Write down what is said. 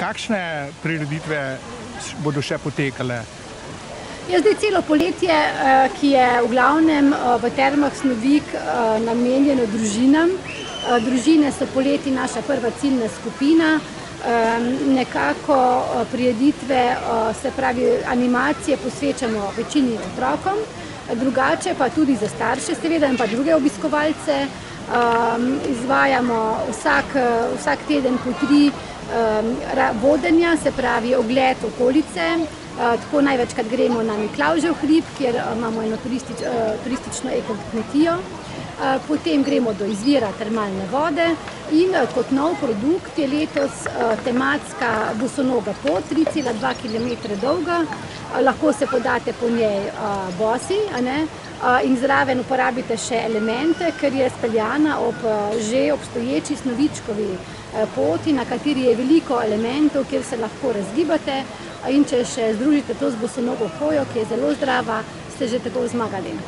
kakšne prireditve bodo še potekale? Je zdaj celo poletje, ki je v glavnem v termah Snovik namenjeno družinam. Družine so poleti naša prva ciljna skupina. Nekako prireditve, se pravi animacije posvečamo večini otrokom, drugače pa tudi za starše seveda in pa druge obiskovalce. Izvajamo vsak, vsak teden po tri vodenja, se pravi ogled okolice. Tako največkrat gremo na Miklavžev hrib, kjer imamo eno turistično eko kmetijo. Potem gremo do izvira termalne vode in kot nov produkt je letos tematska bosonoga pot, tri cela dva kilometra dolga. Lahko se podate po njej bosi, in zraven uporabite še elemente, ker je speljana ob že obstoječi Snovičkovi poti, na kateri je veliko elementov, kjer se lahko razgibate. In če še združite to z bosonogo hojo, ki je zelo zdrava, ste že tako zmagali.